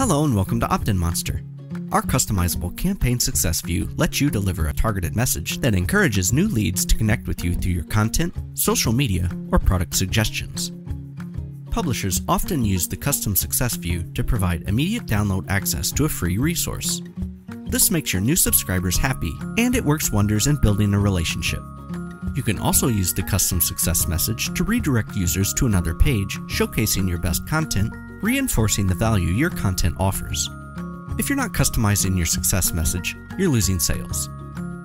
Hello and welcome to OptinMonster. Our customizable campaign success view lets you deliver a targeted message that encourages new leads to connect with you through your content, social media, or product suggestions. Publishers often use the custom success view to provide immediate download access to a free resource. This makes your new subscribers happy, and it works wonders in building a relationship. You can also use the custom success message to redirect users to another page showcasing your best content, reinforcing the value your content offers. If you're not customizing your success message, you're losing sales.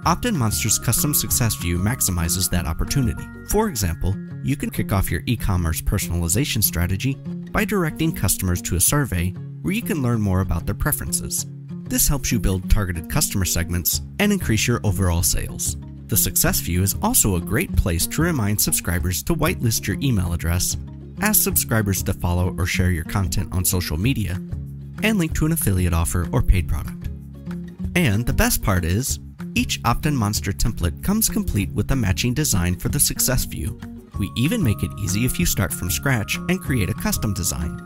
OptinMonster's custom success view maximizes that opportunity. For example, you can kick off your e-commerce personalization strategy by directing customers to a survey where you can learn more about their preferences. This helps you build targeted customer segments and increase your overall sales. The Success View is also a great place to remind subscribers to whitelist your email address, ask subscribers to follow or share your content on social media, and link to an affiliate offer or paid product. And the best part is, each OptinMonster template comes complete with a matching design for the Success View. We even make it easy if you start from scratch and create a custom design.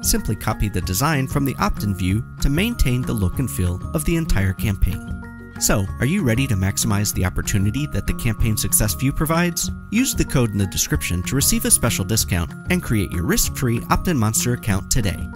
Simply copy the design from the Optin view to maintain the look and feel of the entire campaign. So, are you ready to maximize the opportunity that the Campaign Success View provides? Use the code in the description to receive a special discount and create your risk-free OptinMonster account today.